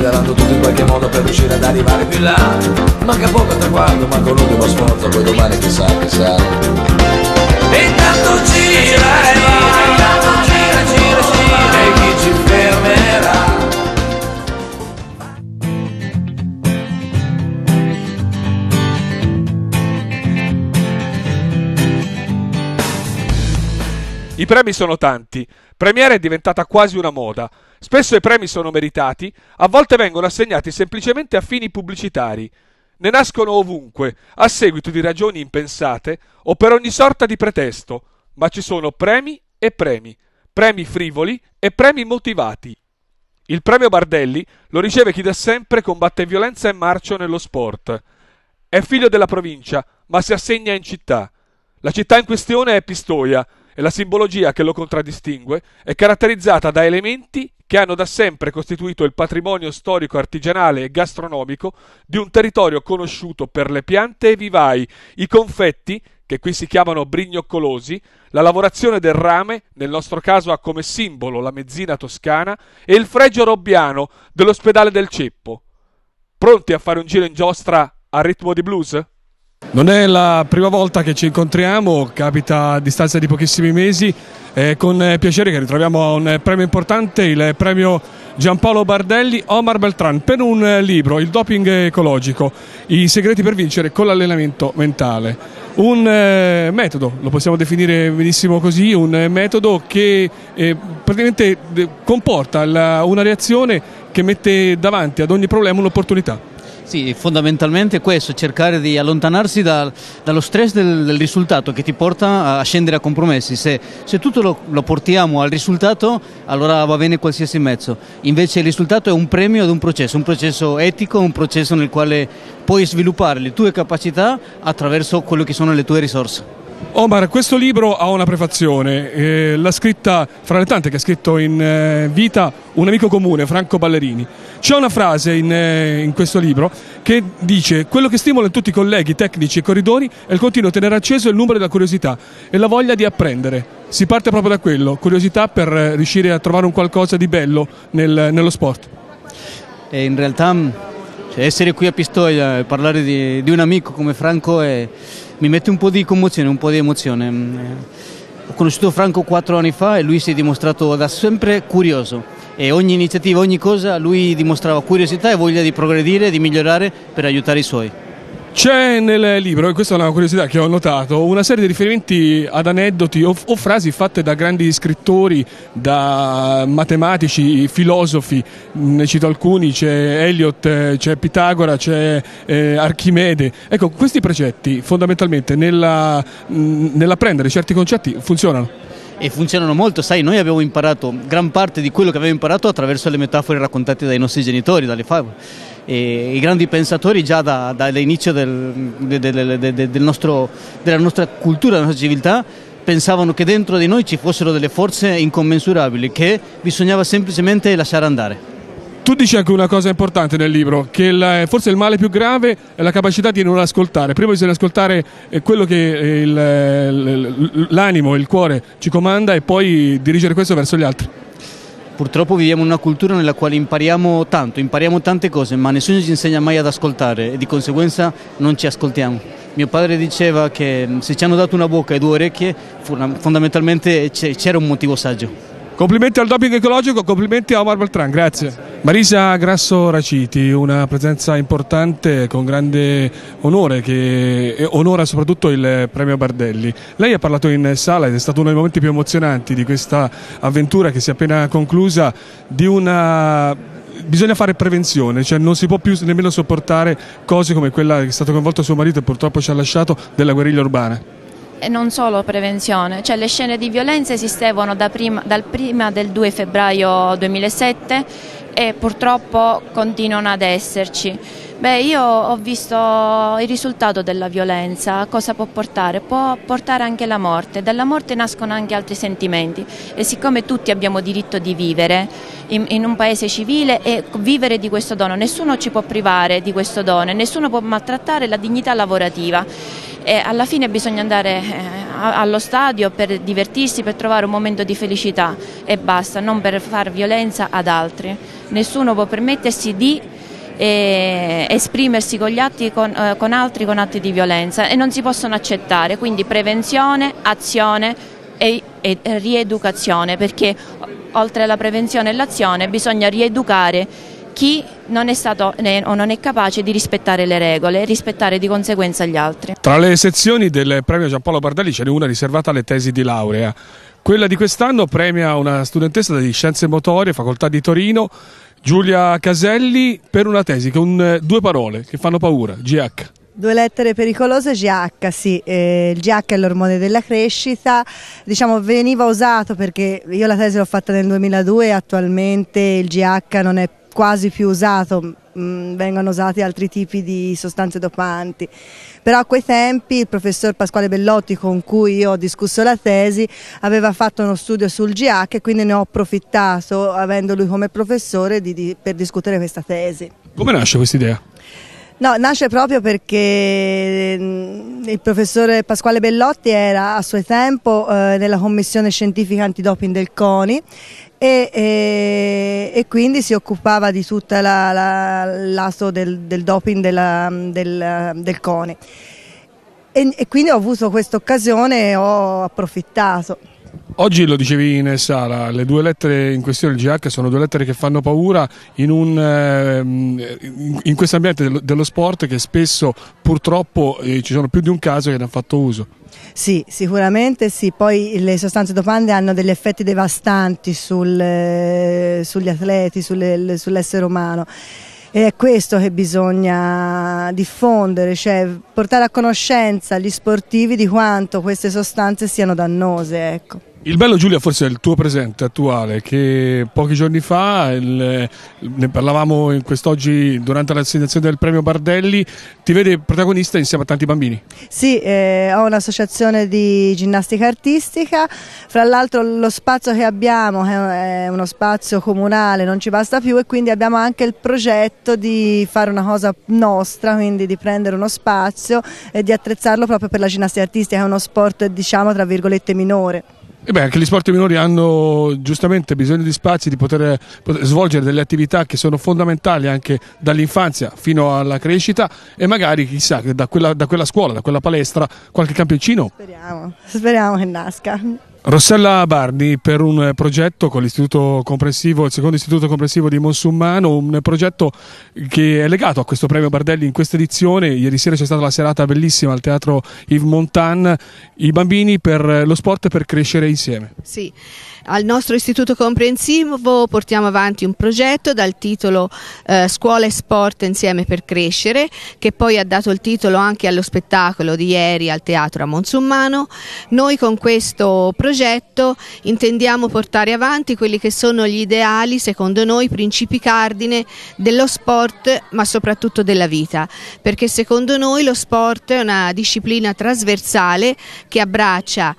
pedalando tutto in qualche modo per riuscire ad arrivare più là Manca poco al traguardo, manca un ultimo sforzo, poi domani chissà che sarà E intanto gira e va, gira, gira, gira, e chi ci fermerà? I premi sono tanti, Premiere è diventata quasi una moda. Spesso i premi sono meritati, a volte vengono assegnati semplicemente a fini pubblicitari. Ne nascono ovunque, a seguito di ragioni impensate o per ogni sorta di pretesto, ma ci sono premi e premi, premi frivoli e premi motivati. Il premio Bardelli lo riceve chi da sempre combatte violenza e marcio nello sport. È figlio della provincia, ma si assegna in città. La città in questione è Pistoia e la simbologia che lo contraddistingue è caratterizzata da elementi che hanno da sempre costituito il patrimonio storico, artigianale e gastronomico di un territorio conosciuto per le piante e vivai, i confetti, che qui si chiamano brignoccolosi, la lavorazione del rame, nel nostro caso ha come simbolo la mezzina toscana, e il fregio robbiano dell'ospedale del Ceppo. Pronti a fare un giro in giostra a ritmo di blues? Non è la prima volta che ci incontriamo, capita a distanza di pochissimi mesi. È con piacere che ritroviamo un premio importante, il premio Giampaolo Bardelli Omar Beltran per un libro, Il doping ecologico, i segreti per vincere con l'allenamento mentale. Un eh, metodo, lo possiamo definire benissimo così, un metodo che eh, praticamente eh, comporta una reazione che mette davanti ad ogni problema un'opportunità. Sì, fondamentalmente questo, cercare di allontanarsi da, dallo stress del, del, risultato che ti porta a scendere a compromessi. Se, se tutto lo, lo, portiamo al risultato, allora va bene qualsiasi mezzo. Invece il risultato è un premio ad un processo, un processo etico, un processo nel quale puoi sviluppare le tue capacità attraverso quello che sono le tue risorse. Omar, questo libro ha una prefazione, eh, l'ha scritta fra le tante che ha scritto in eh, vita un amico comune, Franco Ballerini. C'è una frase in, eh, in, questo libro che dice quello che stimola tutti i colleghi, tecnici e corridori è il continuo tenere acceso il numero della curiosità e la voglia di apprendere. Si parte proprio da quello, curiosità per riuscire a trovare un qualcosa di bello nel, nello sport. E in realtà cioè, essere qui a Pistoia e parlare di, di un amico come Franco è mi mette un po' di commozione, un po' di emozione. Ho conosciuto Franco quattro anni fa e lui si è dimostrato da sempre curioso e ogni iniziativa, ogni cosa, lui dimostrava curiosità e voglia di progredire, di migliorare per aiutare i suoi. C'è nel libro, e questa è una curiosità che ho notato, una serie di riferimenti ad aneddoti o, o, frasi fatte da grandi scrittori, da matematici, filosofi, ne cito alcuni, c'è Eliot, c'è Pitagora, c'è eh, Archimede. Ecco, questi precetti fondamentalmente nella, nell'apprendere certi concetti funzionano. E funzionano molto, sai, noi abbiamo imparato gran parte di quello che abbiamo imparato attraverso le metafore raccontate dai nostri genitori, dalle favole e i grandi pensatori già da, dall'inizio del, del, del, nostro, della nostra cultura, della nostra civiltà, pensavano che dentro di noi ci fossero delle forze incommensurabili che bisognava semplicemente lasciare andare. Tu dici anche una cosa importante nel libro, che il, forse il male più grave è la capacità di non ascoltare. Prima bisogna ascoltare eh, quello che eh, il, l'animo, il cuore ci comanda e poi dirigere questo verso gli altri. Purtroppo viviamo in una cultura nella quale impariamo tanto, impariamo tante cose, ma nessuno ci insegna mai ad ascoltare e di conseguenza non ci ascoltiamo. Mio padre diceva che se ci hanno dato una bocca e due orecchie, fondamentalmente c'era un motivo saggio. Complimenti al doping ecologico, complimenti a Omar Beltran, grazie. Marisa Grasso Raciti, una presenza importante con grande onore che onora soprattutto il premio Bardelli. Lei ha parlato in sala ed è stato uno dei momenti più emozionanti di questa avventura che si è appena conclusa di una bisogna fare prevenzione, cioè non si può più nemmeno sopportare cose come quella che è stato coinvolto suo marito e purtroppo ci ha lasciato della guerriglia urbana e non solo prevenzione, cioè le scene di violenza esistevano da prima, dal prima del 2 febbraio 2007 e purtroppo continuano ad esserci. Beh, io ho visto il risultato della violenza, cosa può portare? Può portare anche la morte, dalla morte nascono anche altri sentimenti e siccome tutti abbiamo diritto di vivere in, in un paese civile e vivere di questo dono, nessuno ci può privare di questo dono, nessuno può maltrattare la dignità lavorativa e alla fine bisogna andare eh, allo stadio per divertirsi, per trovare un momento di felicità e basta, non per fare violenza ad altri. nessuno può permettersi di eh, esprimersi con, atti, con, eh, con altri con atti di violenza e non si possono accettare, quindi prevenzione, azione e, e rieducazione perché oltre alla prevenzione e l'azione bisogna rieducare chi non è stato o non è capace di rispettare le regole e rispettare di conseguenza gli altri. Tra le sezioni del premio Giampaolo Bardelli ce n'è una riservata alle tesi di laurea. Quella di quest'anno premia una studentessa di Scienze Motorie, Facoltà di Torino, Giulia Caselli, per una tesi con eh, due parole che fanno paura, GH. Due lettere pericolose, GH, sì, eh, il GH è l'ormone della crescita, diciamo veniva usato perché io la tesi l'ho fatta nel 2002 e attualmente il GH non è quasi più usato, mh, vengono usati altri tipi di sostanze dopanti, però a quei tempi il professor Pasquale Bellotti con cui io ho discusso la tesi aveva fatto uno studio sul GH e quindi ne ho approfittato avendo lui come professore di, di, per discutere questa tesi. Come nasce questa idea? No, nasce proprio perché mm, il professore Pasquale Bellotti era a suo tempo eh, nella commissione scientifica antidoping del CONI e, e, e, quindi si occupava di tutto la, la, l'asso del, del, doping della, del, del, CONI. E, e quindi ho avuto questa occasione e ho approfittato. Oggi lo dicevi in sala, le due lettere in questione, il GH, sono due lettere che fanno paura in, ehm, in questo ambiente dello, sport che spesso purtroppo eh, ci sono più di un caso che ne hanno fatto uso. Sì, sicuramente sì, poi le sostanze dopante hanno degli effetti devastanti sul, eh, sugli atleti, sulle, sull'essere umano. E è questo che bisogna diffondere, cioè portare a conoscenza gli sportivi di quanto queste sostanze siano dannose. Ecco. Il bello Giulia forse è il tuo presente attuale che pochi giorni fa, il, ne parlavamo quest'oggi durante l'assegnazione del premio Bardelli, ti vede protagonista insieme a tanti bambini. Sì, eh, ho un'associazione di ginnastica artistica, fra l'altro lo spazio che abbiamo è uno spazio comunale, non ci basta più e quindi abbiamo anche il progetto di fare una cosa nostra, quindi di prendere uno spazio e di attrezzarlo proprio per la ginnastica artistica, che è uno sport diciamo tra virgolette minore. E beh, anche gli sport minori hanno giustamente bisogno di spazi, di poter, poter, svolgere delle attività che sono fondamentali anche dall'infanzia fino alla crescita e magari chissà da quella, da quella scuola, da quella palestra qualche campioncino. Speriamo, speriamo che nasca. Rossella Barni per un progetto con l'istituto comprensivo, il secondo istituto comprensivo di Monsummano, un progetto che è legato a questo premio Bardelli in questa edizione. Ieri sera c'è stata la serata bellissima al teatro Yves Montan, i bambini per lo sport per crescere insieme. Sì. Al nostro istituto comprensivo portiamo avanti un progetto dal titolo eh, Scuola e Sport insieme per crescere, che poi ha dato il titolo anche allo spettacolo di ieri al teatro a Monsummano. Noi con questo progetto intendiamo portare avanti quelli che sono gli ideali, secondo noi, principi cardine dello sport, ma soprattutto della vita, perché secondo noi lo sport è una disciplina trasversale che abbraccia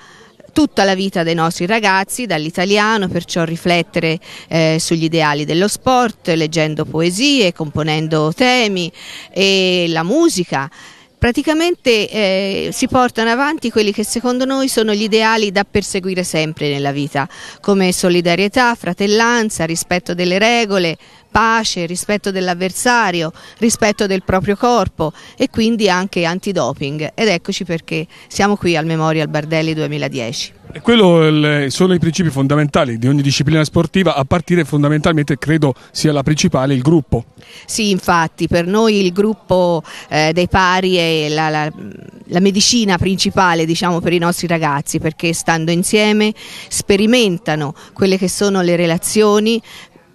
tutta la vita dei nostri ragazzi, dall'italiano, perciò riflettere eh, sugli ideali dello sport, leggendo poesie, componendo temi e la musica. Praticamente eh, si portano avanti quelli che secondo noi sono gli ideali da perseguire sempre nella vita, come solidarietà, fratellanza, rispetto delle regole, pace, rispetto dell'avversario, rispetto del proprio corpo e quindi anche antidoping. Ed eccoci perché siamo qui al Memorial Bardelli 2010. E quello sono i principi fondamentali di ogni disciplina sportiva, a partire fondamentalmente, credo sia la principale, il gruppo. Sì, infatti, per noi il gruppo eh, dei pari è la, la, la medicina principale diciamo, per i nostri ragazzi, perché stando insieme sperimentano quelle che sono le relazioni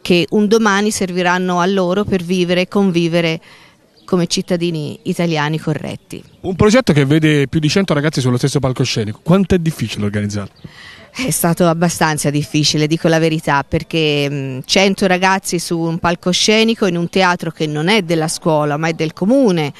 che un domani serviranno a loro per vivere e convivere come cittadini italiani corretti. Un progetto che vede più di 100 ragazzi sullo stesso palcoscenico, quanto è difficile organizzarlo? È stato abbastanza difficile, dico la verità, perché 100 ragazzi su un palcoscenico in un teatro che non è della scuola ma è del comune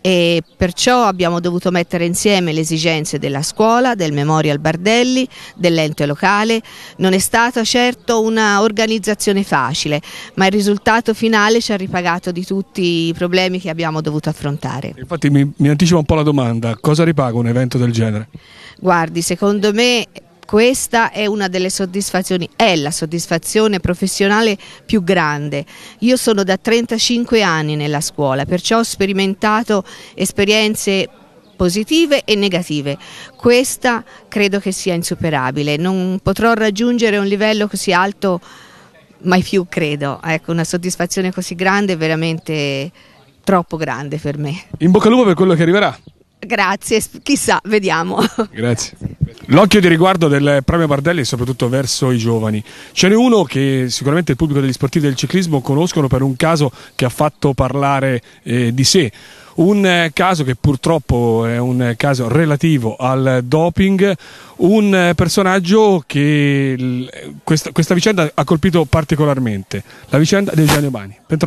e perciò abbiamo dovuto mettere insieme le esigenze della scuola, del Memorial Bardelli, dell'ente locale. Non è stata certo un'organizzazione facile, ma il risultato finale ci ha ripagato di tutti i problemi che abbiamo dovuto affrontare. Infatti mi, mi anticipa un po' la domanda, cosa ripaga un evento del genere? Guardi, secondo me questa è una delle soddisfazioni, è la soddisfazione professionale più grande. Io sono da 35 anni nella scuola, perciò ho sperimentato esperienze positive e negative. Questa credo che sia insuperabile, non potrò raggiungere un livello così alto mai più, credo. Ecco, una soddisfazione così grande è veramente troppo grande per me. In bocca al lupo per quello che arriverà. Grazie, chissà, vediamo. Grazie. L'occhio di riguardo del premio Bardelli è soprattutto verso i giovani. Ce n'è uno che sicuramente il pubblico degli sportivi del ciclismo conoscono per un caso che ha fatto parlare eh, di sé. Un eh, caso che purtroppo è un caso relativo al doping, un eh, personaggio che questa, questa vicenda ha colpito particolarmente, la vicenda di Eugenio Bani. Ben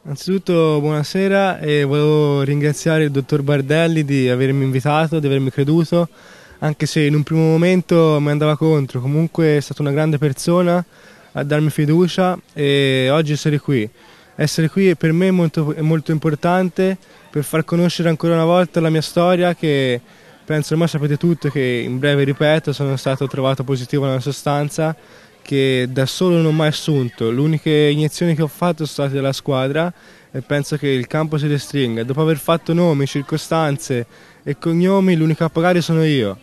trovato. Anzitutto buonasera e volevo ringraziare il dottor Bardelli di avermi invitato, di avermi creduto, anche se in un primo momento mi andava contro, comunque è stata una grande persona a darmi fiducia e oggi essere qui. Essere qui per me è molto, è molto importante per far conoscere ancora una volta la mia storia che penso ormai sapete tutto che in breve ripeto sono stato trovato positivo nella sostanza che da solo non ho mai assunto. Le uniche iniezioni che ho fatto sono state dalla squadra e penso che il campo si restringa. Dopo aver fatto nomi, circostanze e cognomi, l'unico a pagare sono io.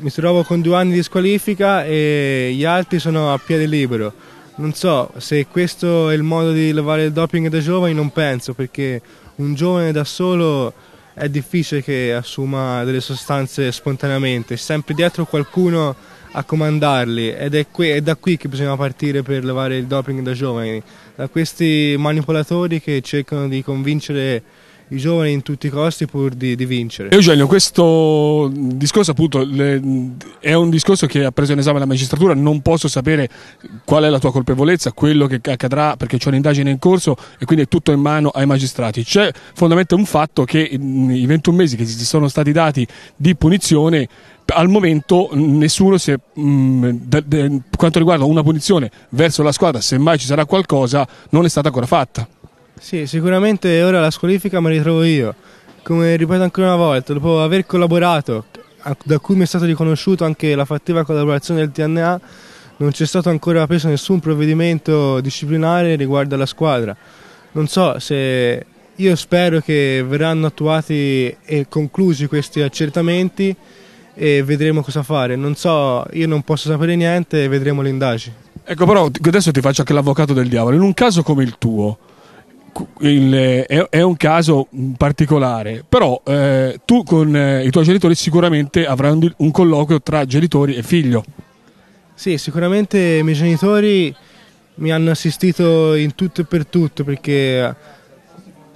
Mi trovo con due anni di squalifica e gli altri sono a piede libero. Non so se questo è il modo di levare il doping da giovani, non penso, perché un giovane da solo è difficile che assuma delle sostanze spontaneamente, sempre dietro qualcuno a comandarli ed è, qui, è, da qui che bisogna partire per levare il doping da giovani, da questi manipolatori che cercano di convincere i giovani in tutti i costi pur di, di vincere. Eugenio, questo discorso appunto le, è un discorso che ha preso in esame la magistratura, non posso sapere qual è la tua colpevolezza, quello che accadrà perché c'è un'indagine in corso e quindi è tutto in mano ai magistrati. C'è fondamentalmente un fatto che i 21 mesi che ci sono stati dati di punizione al momento nessuno si è, de, de, quanto riguarda una punizione verso la squadra, se mai ci sarà qualcosa, non è stata ancora fatta. Sì, sicuramente ora la squalifica me la ritrovo io. Come ripeto ancora una volta, dopo aver collaborato, da cui mi è stato riconosciuto anche la fattiva collaborazione del TNA, non c'è stato ancora preso nessun provvedimento disciplinare riguardo alla squadra. Non so se io spero che verranno attuati e conclusi questi accertamenti e vedremo cosa fare. Non so, io non posso sapere niente, vedremo le indagini. Ecco, però adesso ti faccio anche l'avvocato del diavolo. In un caso come il tuo, il, è, è, un caso particolare, però eh, tu con eh, i tuoi genitori sicuramente avrai un, un, colloquio tra genitori e figlio. Sì, sicuramente i miei genitori mi hanno assistito in tutto e per tutto perché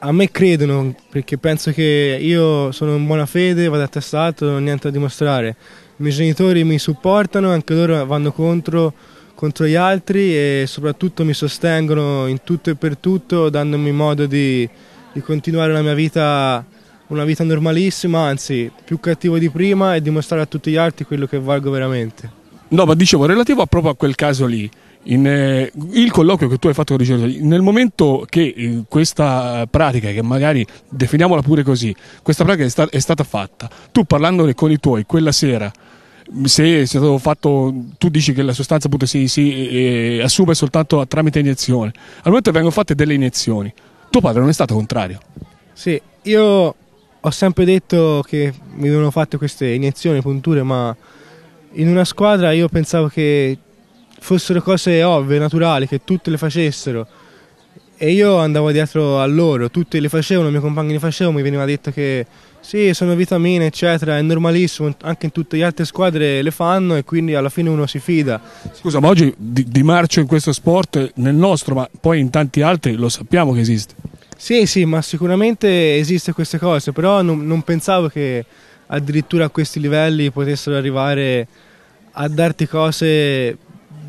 a me credono, perché penso che io sono in buona fede, vado attestato, non ho niente da dimostrare. I miei genitori mi supportano, anche loro vanno contro contro gli altri e soprattutto mi sostengono in tutto e per tutto dandomi modo di, di continuare la mia vita, una vita normalissima, anzi più cattivo di prima e dimostrare a tutti gli altri quello che valgo veramente. No, ma dicevo, relativo a proprio a quel caso lì, in, eh, il colloquio che tu hai fatto con genitori, nel momento che eh, questa pratica, che magari definiamola pure così, questa pratica è, sta- è stata fatta, tu parlandone con i tuoi quella sera, se stato fatto, tu dici che la sostanza appunto si, si eh, assume soltanto tramite iniezione, al momento vengono fatte delle iniezioni, tuo padre non è stato contrario? Sì, io ho sempre detto che mi venivano fatte queste iniezioni, punture, ma in una squadra io pensavo che fossero cose ovvie, naturali, che tutte le facessero e io andavo dietro a loro, tutti le facevano, i miei compagni le facevano, mi veniva detto che sì, sono vitamine, eccetera, è normalissimo, anche in tutte le altre squadre le fanno e quindi alla fine uno si fida. Scusa, ma oggi di, di marcio in questo sport, nel nostro, ma poi in tanti altri, lo sappiamo che esiste. Sì, sì, ma sicuramente esiste queste cose, però non, non pensavo che addirittura a questi livelli potessero arrivare a darti cose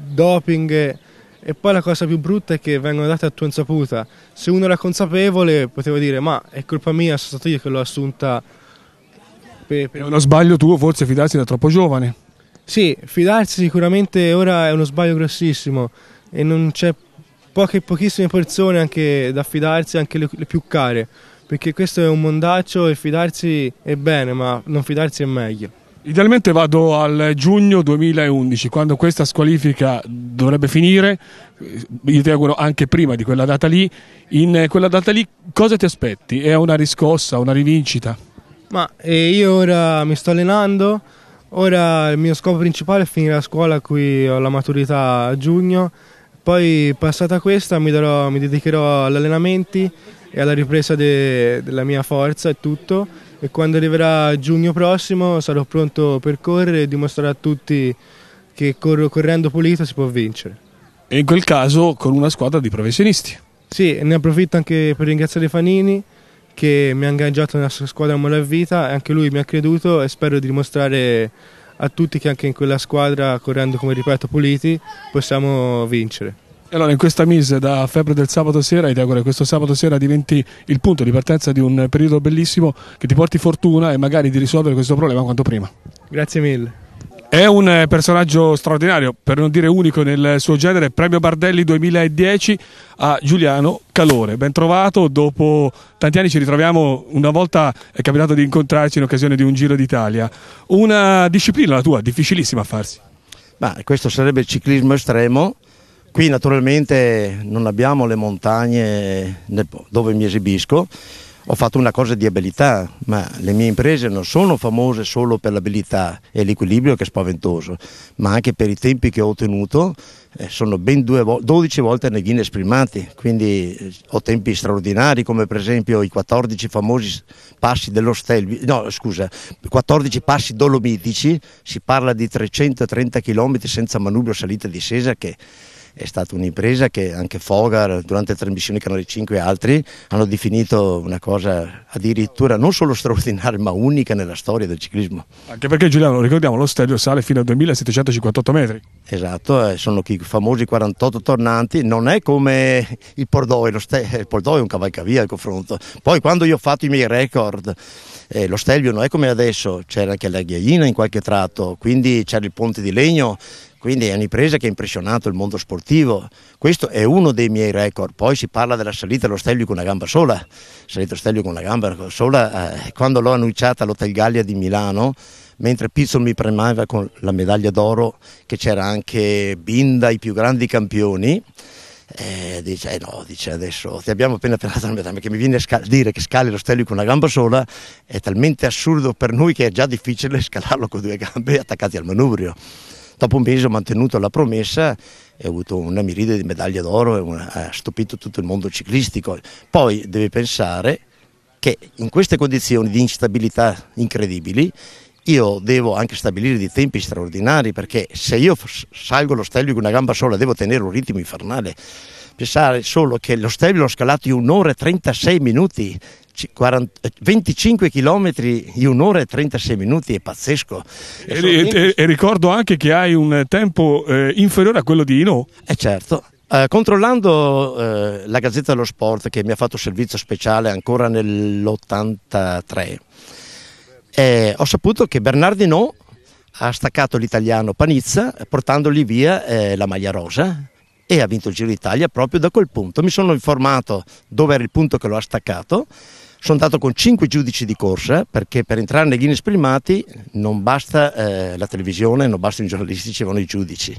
doping e poi la cosa più brutta è che vengono date a tua insaputa. Se uno era consapevole potevo dire ma è colpa mia, sono stato io che l'ho assunta. Per, per... È uno sbaglio tuo forse fidarsi da troppo giovane. Sì, fidarsi sicuramente ora è uno sbaglio grossissimo e non c'è poche, pochissime persone anche da fidarsi, anche le, le più care, perché questo è un mondaccio e fidarsi è bene, ma non fidarsi è meglio. Idealmente vado al giugno 2011, quando questa squalifica dovrebbe finire, io ti auguro anche prima di quella data lì, in quella data lì cosa ti aspetti? È una riscossa, una rivincita? Ma eh, io ora mi sto allenando, ora il mio scopo principale è finire la scuola a cui ho la maturità a giugno, poi passata questa mi, darò, mi dedicherò agli allenamenti e alla ripresa de, della mia forza e tutto e quando arriverà giugno prossimo sarò pronto per correre e dimostrare a tutti che corro, correndo pulito si può vincere. E in quel caso con una squadra di professionisti. Sì, ne approfitto anche per ringraziare Fanini che mi ha ingaggiato nella sua squadra Amore a Vita, anche lui mi ha creduto e spero di dimostrare a tutti che anche in quella squadra, correndo come ripeto puliti, possiamo vincere. Allora, in questa mise da febbre del sabato sera, e ti auguro che questo sabato sera diventi il punto di partenza di un periodo bellissimo che ti porti fortuna e magari di risolvere questo problema quanto prima. Grazie mille. È un eh, personaggio straordinario, per non dire unico nel suo genere, premio Bardelli 2010 a Giuliano Calore. Ben trovato, dopo tanti anni ci ritroviamo, una volta è capitato di incontrarci in occasione di un Giro d'Italia. Una disciplina la tua, difficilissima a farsi. Ma questo sarebbe il ciclismo estremo, Qui naturalmente non abbiamo le montagne dove mi esibisco, ho fatto una cosa di abilità, ma le mie imprese non sono famose solo per l'abilità e l'equilibrio che è spaventoso, ma anche per i tempi che ho ottenuto, eh, sono ben vo 12 volte nei Guinness primati, quindi eh, ho tempi straordinari come per esempio i 14 famosi passi dello Stelvio, no scusa, 14 passi dolomitici, si parla di 330 km senza manubrio salita e discesa che è stata un'impresa che anche Fogar, durante le trasmissioni Canale 5 e altri, hanno definito una cosa addirittura non solo straordinaria ma unica nella storia del ciclismo. Anche perché Giuliano, ricordiamo, lo stadio sale fino a 2758 metri. Esatto, eh, sono i famosi 48 tornanti, non è come il Pordoi, il Pordoi è un cavalcavia al confronto. Poi quando io ho fatto i miei record, eh, lo Stelvio non è come adesso, c'era anche la ghiaina in qualche tratto, quindi c'era il ponte di legno quindi è un'impresa che ha impressionato il mondo sportivo. Questo è uno dei miei record. Poi si parla della salita allo Stelvio con una gamba sola. Salito Stelvio con una gamba sola, eh, quando l'ho annunciata all'Hotel Gallia di Milano, mentre Pizzol mi premava con la medaglia d'oro, che c'era anche Binda, i più grandi campioni. Eh, dice, eh no, dice adesso ti abbiamo appena penato la metà, perché mi viene a dire che scali lo Stelvio con una gamba sola è talmente assurdo per noi che è già difficile scalarlo con due gambe attaccati al manubrio. Dopo un mese ho mantenuto la promessa e ho avuto una miride di medaglie d'oro e ha stupito tutto il mondo ciclistico. Poi deve pensare che in queste condizioni di instabilità incredibili io devo anche stabilire dei tempi straordinari perché se io salgo lo stelvio con una gamba sola devo tenere un ritmo infernale. Pensare solo che lo stelvio l'ho scalato in un'ora e 36 minuti, 40, 25 km in un'ora e 36 minuti è pazzesco. E, e, e, e ricordo anche che hai un tempo eh, inferiore a quello di Ino. Eh certo. Eh, controllando eh, la Gazzetta dello Sport che mi ha fatto servizio speciale ancora nell'83, eh, ho saputo che Bernardino ha staccato l'italiano Panizza portandogli via eh, la maglia rosa e ha vinto il Giro d'Italia proprio da quel punto. Mi sono informato dove era il punto che lo ha staccato sono andato con cinque giudici di corsa perché per entrare nei Guinness primati non basta eh, la televisione, non bastano i giornalisti, ci vanno i giudici.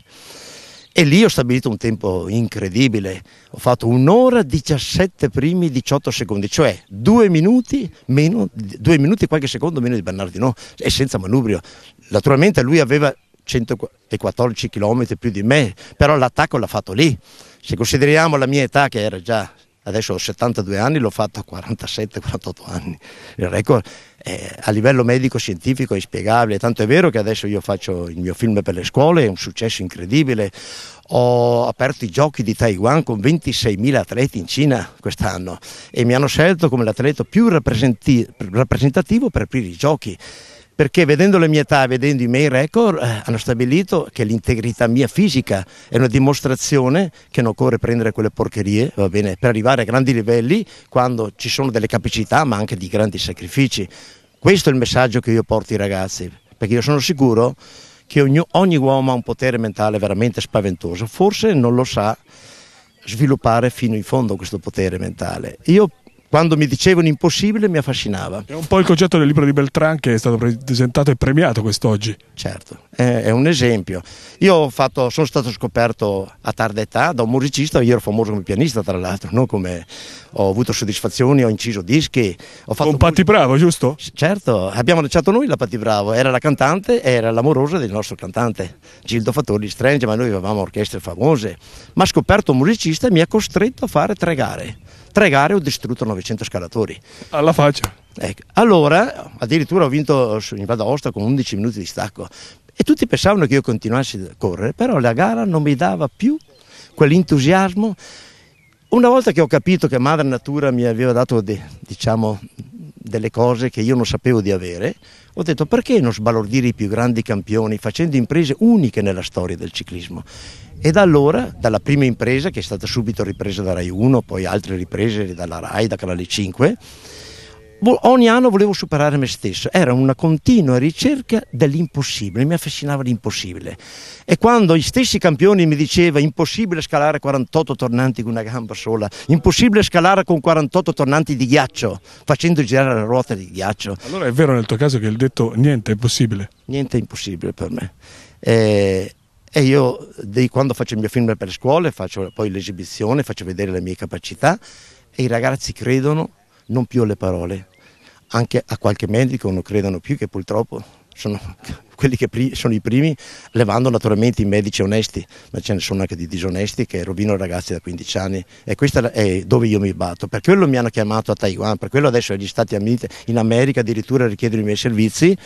E lì ho stabilito un tempo incredibile, ho fatto un'ora 17 primi 18 secondi, cioè due minuti, meno, due minuti e qualche secondo meno di Bernardino e senza manubrio. Naturalmente lui aveva 114 km più di me, però l'attacco l'ha fatto lì. Se consideriamo la mia età che era già adesso ho 72 anni, l'ho fatto a 47-48 anni. Il record è, a livello medico-scientifico è inspiegabile, tanto è vero che adesso io faccio il mio film per le scuole, è un successo incredibile. Ho aperto i giochi di Taiwan con 26.000 atleti in Cina quest'anno e mi hanno scelto come l'atleta più rappresentativo per aprire i giochi perché vedendo la mia età vedendo i miei record eh, hanno stabilito che l'integrità mia fisica è una dimostrazione che non occorre prendere quelle porcherie bene, per arrivare a grandi livelli quando ci sono delle capacità ma anche di grandi sacrifici. Questo è il messaggio che io porto ai ragazzi, perché io sono sicuro che ogni, ogni uomo ha un potere mentale veramente spaventoso, forse non lo sa sviluppare fino in fondo questo potere mentale. Io quando mi dicevano impossibile mi affascinava. È un po' il concetto del libro di Beltran che è stato presentato e premiato quest'oggi. Certo, è, un esempio. Io fatto, sono stato scoperto a tarda età da un musicista, io ero famoso come pianista tra l'altro, no? come ho avuto soddisfazioni, ho inciso dischi. Ho fatto Con Patti Bravo, giusto? Certo, abbiamo lanciato noi la Patti Bravo, era la cantante, era l'amorosa del nostro cantante, Gildo Fattori Strange, ma noi avevamo orchestre famose. Ma ha scoperto un musicista e mi ha costretto a fare tre gare tre gare ho distrutto 900 scalatori. Alla faccia. Ecco. Allora, addirittura ho vinto in Val d'Aosta con 11 minuti di stacco e tutti pensavano che io continuassi a correre, però la gara non mi dava più quell'entusiasmo. Una volta che ho capito che Madre Natura mi aveva dato de, diciamo, delle cose che io non sapevo di avere, ho detto perché non sbalordire i più grandi campioni facendo imprese uniche nella storia del ciclismo. E da allora, dalla prima impresa che è stata subito ripresa da Rai 1, poi altre riprese dalla Rai, da Canale 5, ogni anno volevo superare me stesso, era una continua ricerca dell'impossibile, mi affascinava l'impossibile. E quando gli stessi campioni mi dicevano impossibile scalare 48 tornanti con una gamba sola, impossibile scalare con 48 tornanti di ghiaccio, facendo girare la ruota di ghiaccio. Allora è vero nel tuo caso che il detto niente è impossibile? Niente è impossibile per me. Eh, e io quando faccio il mio film per le scuole faccio poi l'esibizione, faccio vedere le mie capacità e i ragazzi credono non più alle parole, anche a qualche medico non credono più che purtroppo sono quelli che sono i primi, levando naturalmente i medici onesti, ma ce ne sono anche di disonesti che rovinano ragazzi da 15 anni. E questo è dove io mi batto. Per quello mi hanno chiamato a Taiwan, per quello adesso agli Stati Uniti, in America addirittura richiedono i miei servizi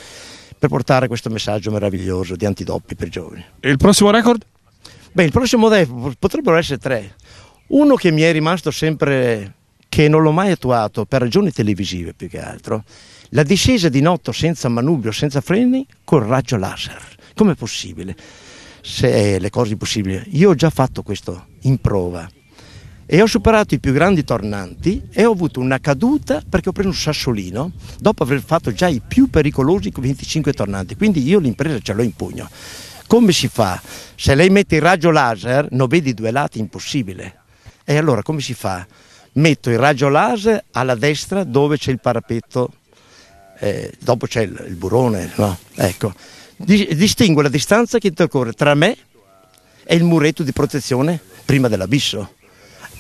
per portare questo messaggio meraviglioso di antidoppi per i giovani. E il prossimo record? Beh, il prossimo record potrebbero essere tre. Uno che mi è rimasto sempre, che non l'ho mai attuato per ragioni televisive più che altro, la discesa di notto senza manubrio, senza freni, col raggio laser. Com'è possibile? Se le cose possibili. Io ho già fatto questo in prova e ho superato i più grandi tornanti e ho avuto una caduta perché ho preso un sassolino dopo aver fatto già i più pericolosi 25 tornanti, quindi io l'impresa ce l'ho in pugno. Come si fa? Se lei mette il raggio laser non vedi due lati, impossibile. E allora come si fa? Metto il raggio laser alla destra dove c'è il parapetto, eh, dopo c'è il, il burone, no? Ecco. Distingo la distanza che intercorre tra me e il muretto di protezione prima dell'abisso.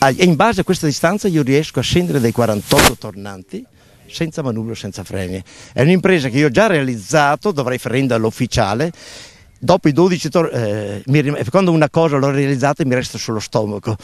E in base a questa distanza io riesco a scendere dai 48 tornanti senza manubrio, senza freni. È un'impresa che io ho già realizzato, dovrei renderla ufficiale. Dopo i 12 tornanti, eh, quando una cosa l'ho realizzata mi resta sullo stomaco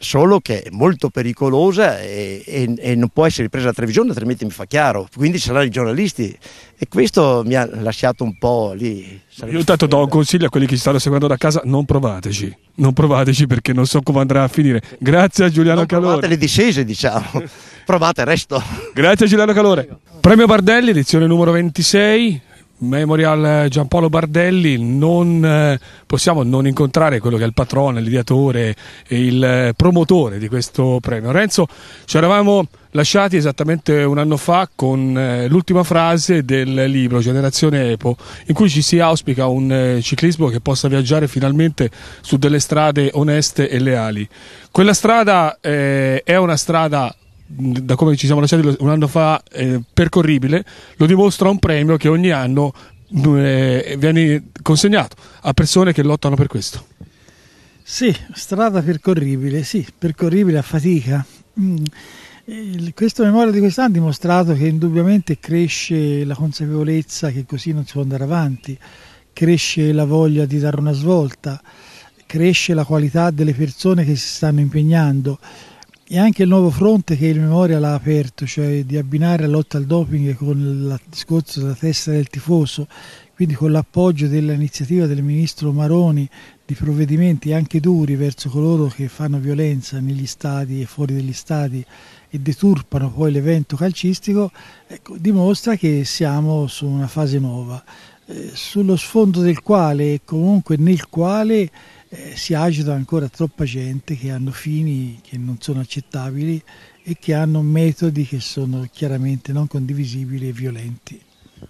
solo che è molto pericolosa e, e, e, non può essere ripresa la televisione altrimenti mi fa chiaro. Quindi saranno i giornalisti. E questo mi ha lasciato un po' lì. Io intanto do un consiglio a quelli che ci stanno seguendo da casa non provateci. Non provateci perché non so come andrà a finire. Grazie a Giuliano non Calore. provate le discese diciamo. Provate il resto. Grazie a Giuliano Calore. Premio Bardelli edizione numero 26 Memorial Giampaolo Bardelli non eh, possiamo non incontrare quello che è il patrono, l'ideatore e il eh, promotore di questo premio. Renzo, ci eravamo lasciati esattamente un anno fa con eh, l'ultima frase del libro Generazione Epo, in cui ci si auspica un ciclismo che possa viaggiare finalmente su delle strade oneste e leali. Quella strada è una strada da come ci siamo lasciati un anno fa eh, percorribile, lo dimostra un premio che ogni anno eh, viene consegnato a persone che lottano per questo. Sì, strada percorribile, sì, percorribile a fatica. Mm. Questo memoria di quest'anno ha dimostrato che indubbiamente cresce la consapevolezza che così non si può andare avanti, cresce la voglia di dare una svolta, cresce la qualità delle persone che si stanno impegnando e anche il nuovo fronte che il Memoria l'ha aperto, cioè di abbinare la lotta al doping con il discorso della testa del tifoso, quindi con l'appoggio dell'iniziativa del ministro Maroni di provvedimenti anche duri verso coloro che fanno violenza negli stadi e fuori dagli stadi e deturpano poi l'evento calcistico, ecco, dimostra che siamo su una fase nuova, eh, sullo sfondo del quale e comunque nel quale eh, si agita ancora troppa gente che hanno fini che non sono accettabili e che hanno metodi che sono chiaramente non condivisibili e violenti.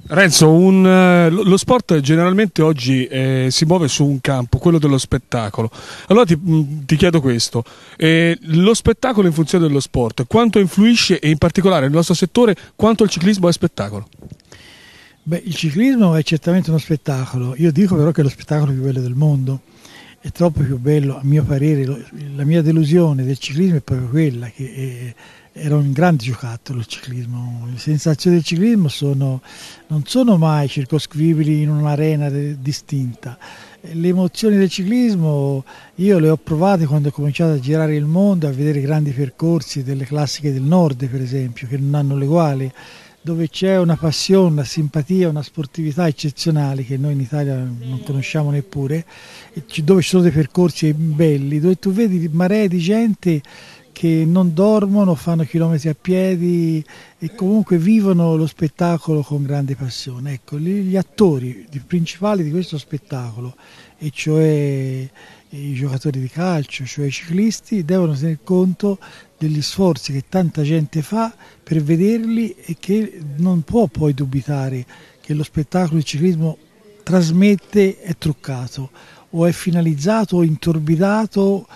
Renzo, un, eh, lo sport generalmente oggi eh, si muove su un campo, quello dello spettacolo. Allora ti, mm, ti chiedo questo, eh, lo spettacolo in funzione dello sport, quanto influisce e in particolare nel nostro settore quanto il ciclismo è spettacolo? Beh, il ciclismo è certamente uno spettacolo, io dico però che è lo spettacolo più bello del mondo, è troppo più bello, a mio parere, la mia delusione del ciclismo è proprio quella che è, era un grande giocattolo il ciclismo, le sensazioni del ciclismo sono, non sono mai circoscrivibili in un'arena distinta. Le emozioni del ciclismo io le ho provate quando ho cominciato a girare il mondo, a vedere grandi percorsi delle classiche del nord per esempio, che non hanno le uguali, dove c'è una passione, una simpatia, una sportività eccezionali che noi in Italia non conosciamo neppure, dove ci sono dei percorsi belli, dove tu vedi maree di gente che non dormono, fanno chilometri a piedi e comunque vivono lo spettacolo con grande passione. Ecco, gli attori principali di questo spettacolo, e cioè i giocatori di calcio, cioè i ciclisti, devono tener conto degli sforzi che tanta gente fa per vederli e che non può poi dubitare che lo spettacolo di ciclismo trasmette è truccato o è finalizzato o intorbidato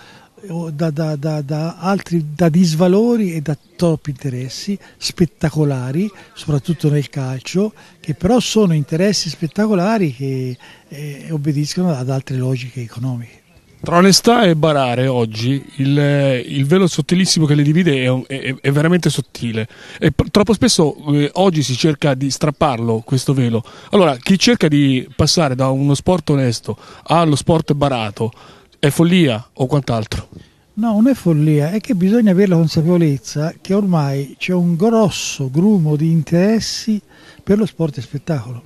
da, da, da, da, altri da disvalori e da troppi interessi spettacolari, soprattutto nel calcio, che però sono interessi spettacolari che eh, obbediscono ad altre logiche economiche. Tra onestà e barare oggi il, il, velo sottilissimo che le divide è, è, è veramente sottile e troppo spesso eh, oggi si cerca di strapparlo questo velo. Allora, chi cerca di passare da uno sport onesto allo sport barato è follia o quant'altro? No, non è follia, è che bisogna avere la consapevolezza che ormai c'è un grosso grumo di interessi per lo sport e spettacolo.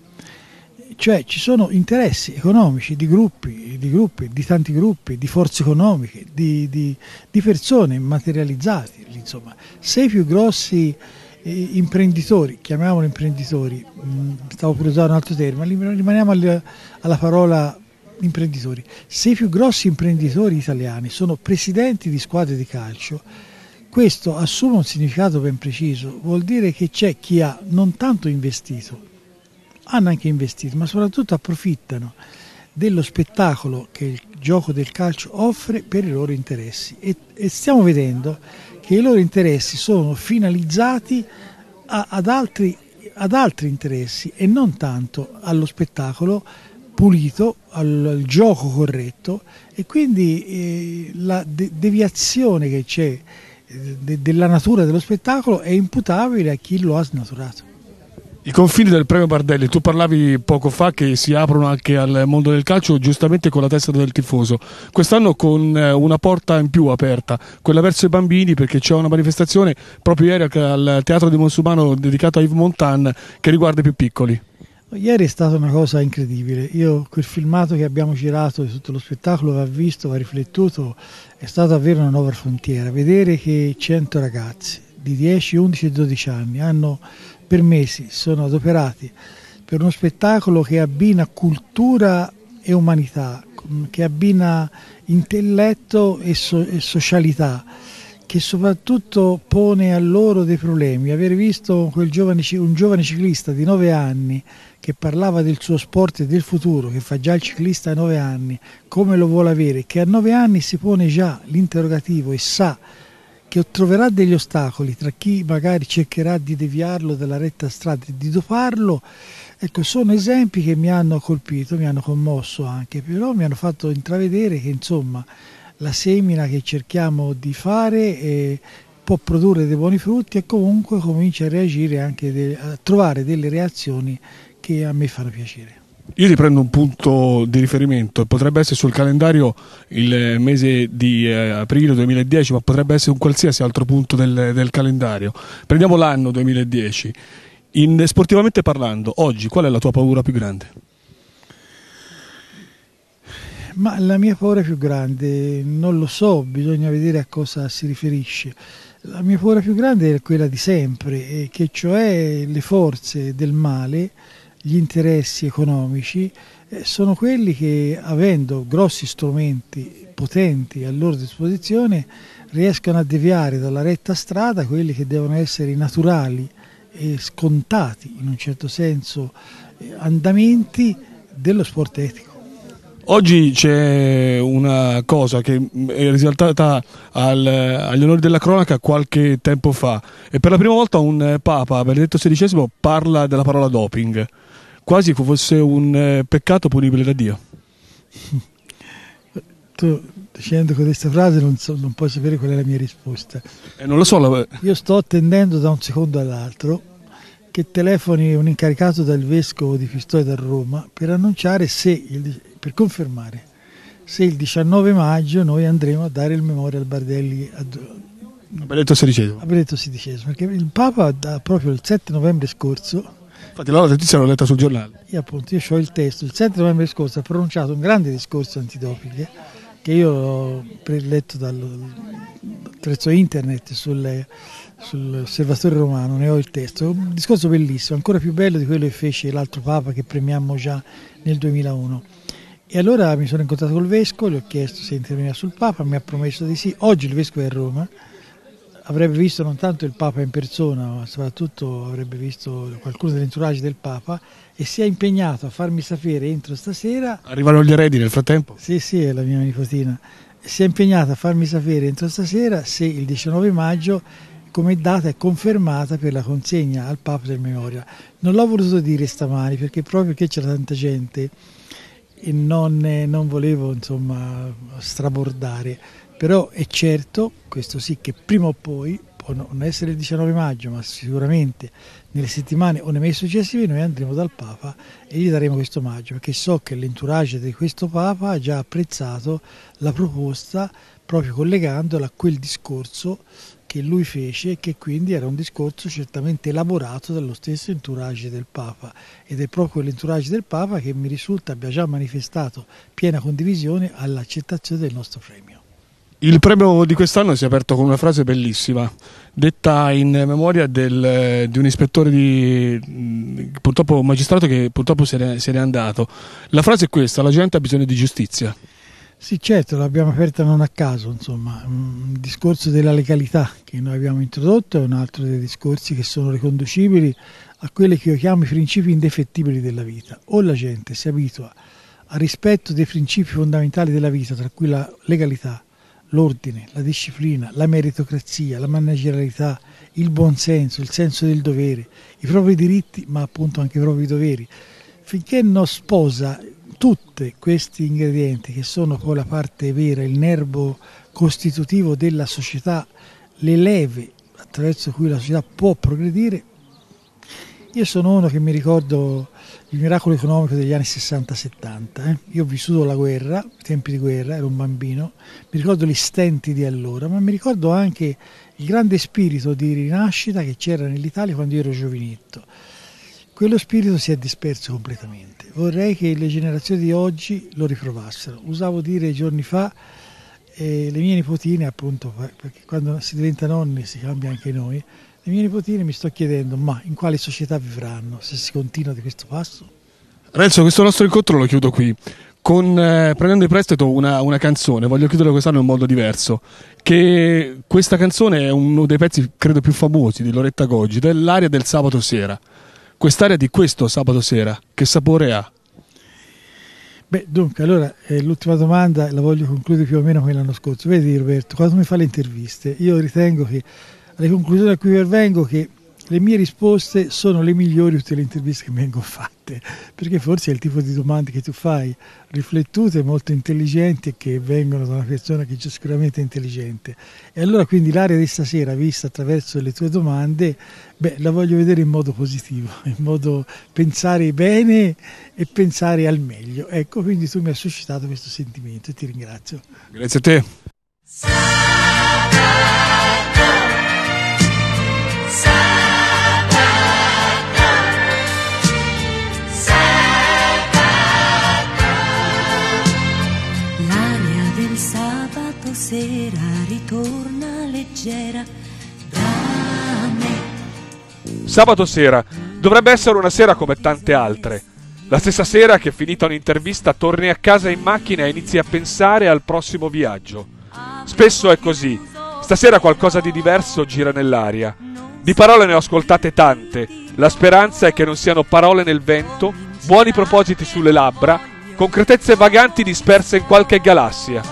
Cioè ci sono interessi economici di gruppi, di, gruppi, di tanti gruppi, di forze economiche, di, di, di persone materializzate. Insomma, se i più grossi eh, imprenditori, chiamiamoli imprenditori, mh, stavo per usare un altro termine, rimaniamo alla, alla parola imprenditori. Se i più grossi imprenditori italiani sono presidenti di squadre di calcio, questo assume un significato ben preciso, vuol dire che c'è chi ha non tanto investito, hanno anche investito, ma soprattutto approfittano dello spettacolo che il gioco del calcio offre per i loro interessi e, e stiamo vedendo che i loro interessi sono finalizzati a, ad, altri, ad altri interessi e non tanto allo spettacolo pulito, al, al gioco corretto e quindi eh, la de- deviazione che c'è eh, de- della natura dello spettacolo è imputabile a chi lo ha snaturato. I confini del premio Bardelli, tu parlavi poco fa che si aprono anche al mondo del calcio giustamente con la testa del tifoso, quest'anno con eh, una porta in più aperta, quella verso i bambini perché c'è una manifestazione proprio ieri al Teatro di Monsumano dedicata a Yves Montan che riguarda i più piccoli. Ieri è stata una cosa incredibile, io quel filmato che abbiamo girato tutto lo spettacolo va visto, va riflettuto, è stata davvero una nuova frontiera, vedere che 100 ragazzi di 10, 11 e 12 anni hanno per mesi, sono adoperati per uno spettacolo che abbina cultura e umanità, che abbina intelletto e, so- e socialità, che soprattutto pone a loro dei problemi. Aver visto giovane, un giovane ciclista di 9 anni che parlava del suo sport e del futuro, che fa già il ciclista a 9 anni, come lo vuole avere, che a 9 anni si pone già l'interrogativo e sa che troverà degli ostacoli tra chi magari cercherà di deviarlo dalla retta strada e di doparlo, ecco, sono esempi che mi hanno colpito, mi hanno commosso anche, però mi hanno fatto intravedere che insomma la semina che cerchiamo di fare eh, può produrre dei buoni frutti e comunque comincia a reagire anche de- a trovare delle reazioni che a me fanno piacere. Io ti prendo un punto di riferimento, potrebbe essere sul calendario il mese di eh, aprile 2010, ma potrebbe essere un qualsiasi altro punto del, del calendario. Prendiamo l'anno 2010. In, sportivamente parlando, oggi qual è la tua paura più grande? Ma la mia paura più grande non lo so, bisogna vedere a cosa si riferisce. La mia paura più grande è quella di sempre, che cioè le forze del male gli interessi economici eh, sono quelli che avendo grossi strumenti potenti a loro disposizione riescono a deviare dalla retta strada quelli che devono essere i naturali e scontati in un certo senso eh, andamenti dello sport etico. Oggi c'è una cosa che è risaltata al, agli onori della cronaca qualche tempo fa e per la prima volta un Papa, Benedetto XVI, parla della parola doping, quasi fosse un eh, peccato punibile da Dio. Tu dicendo questa frase non, so, non puoi sapere qual è la mia risposta. Eh, non lo so. La... Io sto attendendo da un secondo all'altro che telefoni un incaricato dal vescovo di Pistoia da Roma per annunciare se il, per confermare se il 19 maggio noi andremo a dare il memorial Bardelli a, a Benedetto XVI. A Benedetto XVI, perché il Papa da, proprio il 7 novembre scorso Infatti la notizia l'ho letta sul giornale. Io appunto, io ho il testo, il 7 novembre scorso ha pronunciato un grande discorso antidoping che io ho preletto dall'attrezzo internet sulle, sull'osservatorio romano, ne ho il testo, un discorso bellissimo, ancora più bello di quello che fece l'altro Papa che premiammo già nel 2001. E allora mi sono incontrato col Vescovo, gli ho chiesto se interveniva sul Papa, mi ha promesso di sì. Oggi il Vescovo è a Roma, avrebbe visto non tanto il Papa in persona, ma soprattutto avrebbe visto qualcuno dell'entourage del Papa e si è impegnato a farmi sapere entro stasera. Arrivano gli eredi nel frattempo? Sì, sì, è la mia nipotina. Si è impegnato a farmi sapere entro stasera se il 19 maggio come data è confermata per la consegna al Papa del Memoria. Non l'ho voluto dire stamani perché proprio perché c'era tanta gente e non, non volevo insomma strabordare, però è certo, questo sì, che prima o poi, può non essere il 19 maggio, ma sicuramente nelle settimane o nei mesi successivi noi andremo dal Papa e gli daremo questo omaggio, perché so che l'entourage di questo Papa ha già apprezzato la proposta proprio collegandola a quel discorso che lui fece e che quindi era un discorso certamente elaborato dallo stesso entourage del Papa ed è proprio l'entourage del Papa che mi risulta abbia già manifestato piena condivisione all'accettazione del nostro premio. Il premio di quest'anno si è aperto con una frase bellissima, detta in memoria del, di un ispettore di purtroppo magistrato che purtroppo se ne, se ne è andato. La frase è questa, la gente ha bisogno di giustizia. Sì, certo, l'abbiamo aperta non a caso, insomma, il discorso della legalità che noi abbiamo introdotto è un altro dei discorsi che sono riconducibili a quelli che io chiamo i principi indefettibili della vita. O la gente si abitua al rispetto dei principi fondamentali della vita, tra cui la legalità, l'ordine, la disciplina, la meritocrazia, la managerialità, il buonsenso, il senso del dovere, i propri diritti, ma appunto anche i propri doveri, finché non sposa tutti questi ingredienti che sono poi la parte vera, il nervo costitutivo della società, le leve attraverso cui la società può progredire, io sono uno che mi ricordo il miracolo economico degli anni 60-70. Eh? Io ho vissuto la guerra, i tempi di guerra, ero un bambino, mi ricordo gli stenti di allora, ma mi ricordo anche il grande spirito di rinascita che c'era nell'Italia quando io ero giovinetto. Quello spirito si è disperso completamente. Vorrei che le generazioni di oggi lo riprovassero. Usavo dire giorni fa, eh, le mie nipotine, appunto, perché quando si diventa nonni si cambia anche noi, le mie nipotine mi sto chiedendo, ma in quale società vivranno se si continua di questo passo? Renzo, questo nostro incontro lo chiudo qui. Con, eh, prendendo in prestito una, una, canzone, voglio chiudere quest'anno in un modo diverso. Che questa canzone è uno dei pezzi, credo, più famosi di Loretta Goggi, dell'aria del sabato sera. Quest'area di questo sabato sera, che sapore ha? Beh, dunque, allora eh, l'ultima domanda la voglio concludere più o meno come l'anno scorso. Vedi Roberto, quando mi fa le interviste, io ritengo che alle conclusioni a cui pervengo che le mie risposte sono le migliori di tutte le interviste che mi vengono fatte, perché forse è il tipo di domande che tu fai, riflettute, molto intelligenti e che vengono da una persona che è sicuramente intelligente. E allora quindi l'area di stasera, vista attraverso le tue domande, beh, la voglio vedere in modo positivo, in modo pensare bene e pensare al meglio. Ecco, quindi tu mi hai suscitato questo sentimento e ti ringrazio. Grazie a te. Sabato sera dovrebbe essere una sera come tante altre. La stessa sera che finita un'intervista torni a casa in macchina e inizi a pensare al prossimo viaggio. Spesso è così. Stasera qualcosa di diverso gira nell'aria. Di parole ne ho ascoltate tante. La speranza è che non siano parole nel vento, buoni propositi sulle labbra, concretezze vaganti disperse in qualche galassia.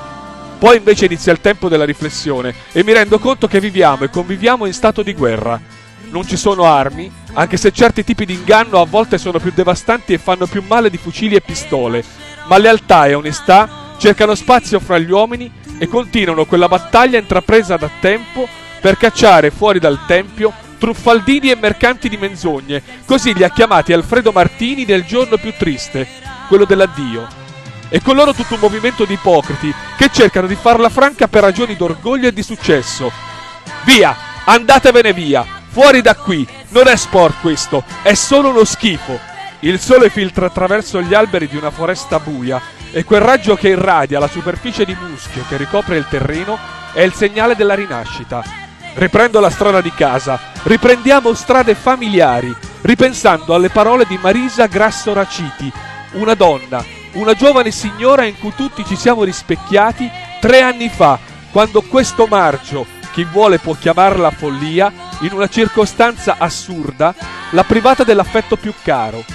Poi invece inizia il tempo della riflessione e mi rendo conto che viviamo e conviviamo in stato di guerra. Non ci sono armi, anche se certi tipi di inganno a volte sono più devastanti e fanno più male di fucili e pistole, ma lealtà e onestà cercano spazio fra gli uomini e continuano quella battaglia intrapresa da tempo per cacciare fuori dal tempio truffaldini e mercanti di menzogne. Così li ha chiamati Alfredo Martini nel giorno più triste, quello dell'addio. E con loro tutto un movimento di ipocriti che cercano di farla franca per ragioni d'orgoglio e di successo. Via, andatevene via, fuori da qui, non è sport questo, è solo uno schifo. Il sole filtra attraverso gli alberi di una foresta buia e quel raggio che irradia la superficie di muschio che ricopre il terreno è il segnale della rinascita. Riprendo la strada di casa, riprendiamo strade familiari, ripensando alle parole di Marisa Grasso Raciti, una donna, una giovane signora in cui tutti ci siamo rispecchiati tre anni fa, quando questo marcio, chi vuole può chiamarla follia, in una circostanza assurda, l'ha privata dell'affetto più caro.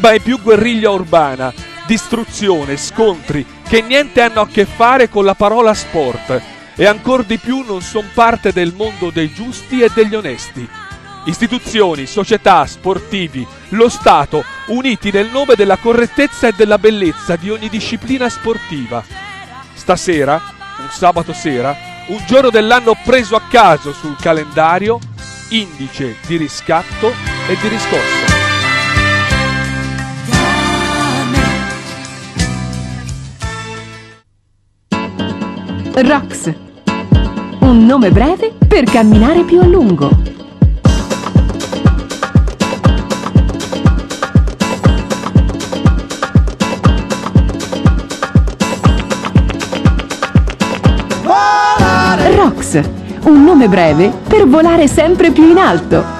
Ma è più guerriglia urbana, distruzione, scontri, che niente hanno a che fare con la parola sport e ancor di più non son parte del mondo dei giusti e degli onesti. Istituzioni, società, sportivi, lo Stato, uniti nel nome della correttezza e della bellezza di ogni disciplina sportiva. Stasera, un sabato sera, un giorno dell'anno preso a caso sul calendario, indice di riscatto e di riscosso. Rox. Un nome breve per camminare più a lungo. Un nome breve per volare sempre più in alto.